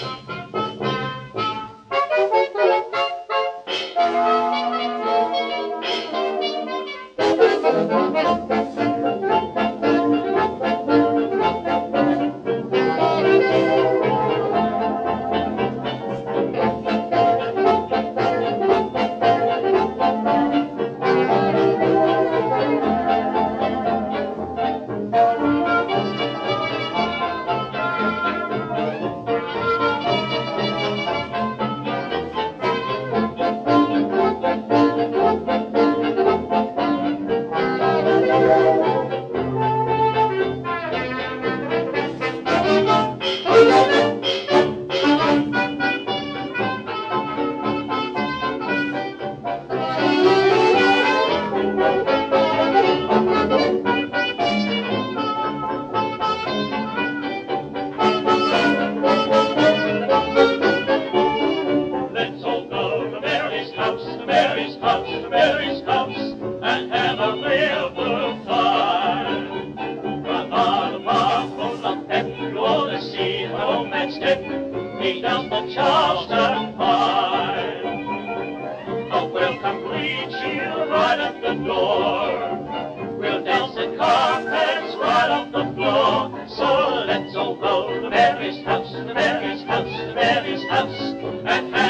Thank To Mary's house, and have a time. Run on the park of pep, you ought to see how old man step, meet out the Charleston Pie. A welcome greet you right at the door. We'll dance the carpets right off the floor. So let's all go to Mary's house, to Mary's house, to Mary's house, and have